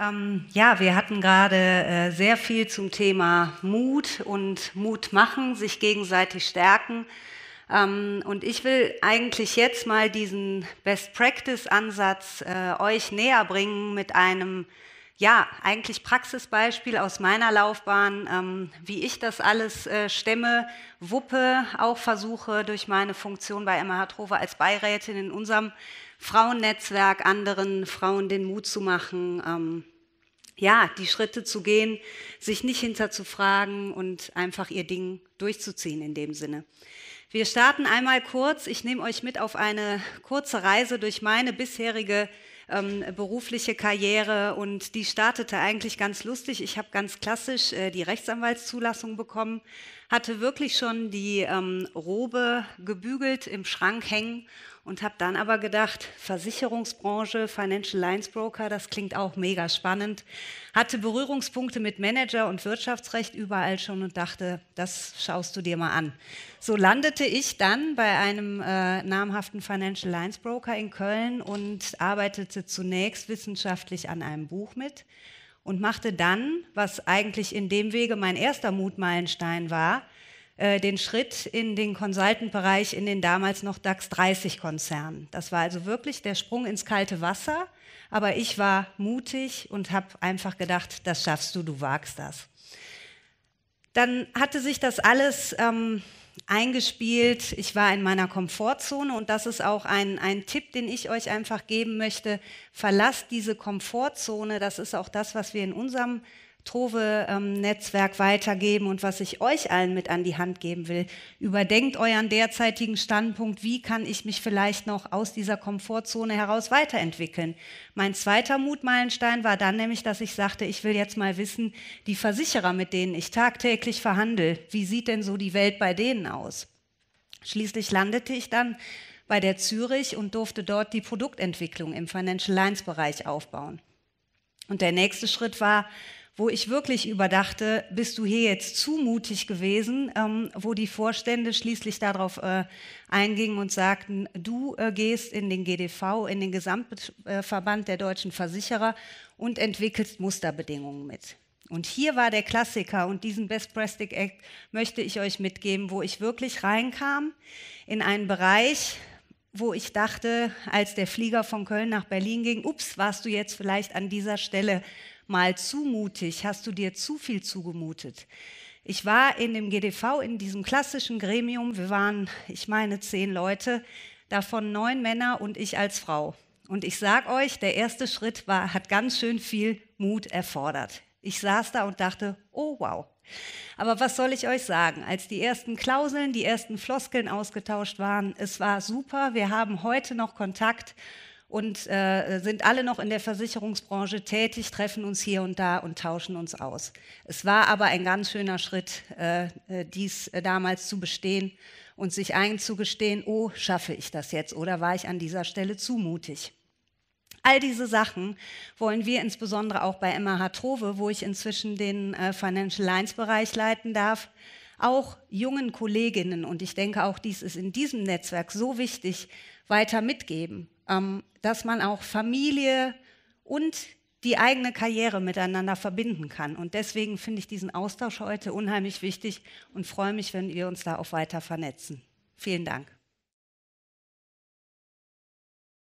Ähm, ja, wir hatten gerade äh, sehr viel zum Thema Mut und Mut machen, sich gegenseitig stärken. Ähm, und ich will eigentlich jetzt mal diesen Best Practice Ansatz äh, euch näher bringen mit einem ja, eigentlich Praxisbeispiel aus meiner Laufbahn, ähm, wie ich das alles äh, stemme, wuppe, auch versuche durch meine Funktion bei Emma Hartrova als Beirätin in unserem Frauennetzwerk anderen Frauen den Mut zu machen, ähm, ja, die Schritte zu gehen, sich nicht hinterzufragen und einfach ihr Ding durchzuziehen in dem Sinne. Wir starten einmal kurz. Ich nehme euch mit auf eine kurze Reise durch meine bisherige ähm, berufliche Karriere und die startete eigentlich ganz lustig. Ich habe ganz klassisch äh, die Rechtsanwaltszulassung bekommen, hatte wirklich schon die ähm, Robe gebügelt im Schrank hängen und habe dann aber gedacht, Versicherungsbranche, Financial Lines Broker, das klingt auch mega spannend. Hatte Berührungspunkte mit Manager und Wirtschaftsrecht überall schon und dachte, das schaust du dir mal an. So landete ich dann bei einem äh, namhaften Financial Lines Broker in Köln und arbeitete zunächst wissenschaftlich an einem Buch mit und machte dann, was eigentlich in dem Wege mein erster Mutmeilenstein war, äh, den Schritt in den Consultant-Bereich in den damals noch DAX 30-Konzernen. Das war also wirklich der Sprung ins kalte Wasser, aber ich war mutig und habe einfach gedacht, das schaffst du, du wagst das. Dann hatte sich das alles ähm, eingespielt. Ich war in meiner Komfortzone und das ist auch ein, ein Tipp, den ich euch einfach geben möchte. Verlasst diese Komfortzone. Das ist auch das, was wir in unserem Trove-Netzwerk weitergeben und was ich euch allen mit an die Hand geben will. Überdenkt euren derzeitigen Standpunkt, wie kann ich mich vielleicht noch aus dieser Komfortzone heraus weiterentwickeln. Mein zweiter Mutmeilenstein war dann nämlich, dass ich sagte, ich will jetzt mal wissen, die Versicherer, mit denen ich tagtäglich verhandle, wie sieht denn so die Welt bei denen aus? Schließlich landete ich dann bei der Zürich und durfte dort die Produktentwicklung im Financial Lines Bereich aufbauen. Und der nächste Schritt war, wo ich wirklich überdachte, bist du hier jetzt zu mutig gewesen, ähm, wo die Vorstände schließlich darauf äh, eingingen und sagten, du äh, gehst in den GDV, in den Gesamtverband der deutschen Versicherer und entwickelst Musterbedingungen mit. Und hier war der Klassiker und diesen Best Practice Act möchte ich euch mitgeben, wo ich wirklich reinkam in einen Bereich, wo ich dachte, als der Flieger von Köln nach Berlin ging, ups, warst du jetzt vielleicht an dieser Stelle mal zu mutig? Hast du dir zu viel zugemutet? Ich war in dem GDV, in diesem klassischen Gremium. Wir waren, ich meine, zehn Leute, davon neun Männer und ich als Frau. Und ich sage euch, der erste Schritt war, hat ganz schön viel Mut erfordert. Ich saß da und dachte, oh wow. Aber was soll ich euch sagen? Als die ersten Klauseln, die ersten Floskeln ausgetauscht waren, es war super. Wir haben heute noch Kontakt und äh, sind alle noch in der Versicherungsbranche tätig, treffen uns hier und da und tauschen uns aus. Es war aber ein ganz schöner Schritt, äh, äh dies äh, damals zu bestehen und sich einzugestehen, oh, schaffe ich das jetzt oder war ich an dieser Stelle zu mutig? All diese Sachen wollen wir insbesondere auch bei MH Trove, wo ich inzwischen den äh, Financial Lines Bereich leiten darf, auch jungen Kolleginnen, und ich denke auch dies ist in diesem Netzwerk so wichtig, weiter mitgeben. Ähm, dass man auch Familie und die eigene Karriere miteinander verbinden kann. Und deswegen finde ich diesen Austausch heute unheimlich wichtig und freue mich, wenn wir uns da auch weiter vernetzen. Vielen Dank.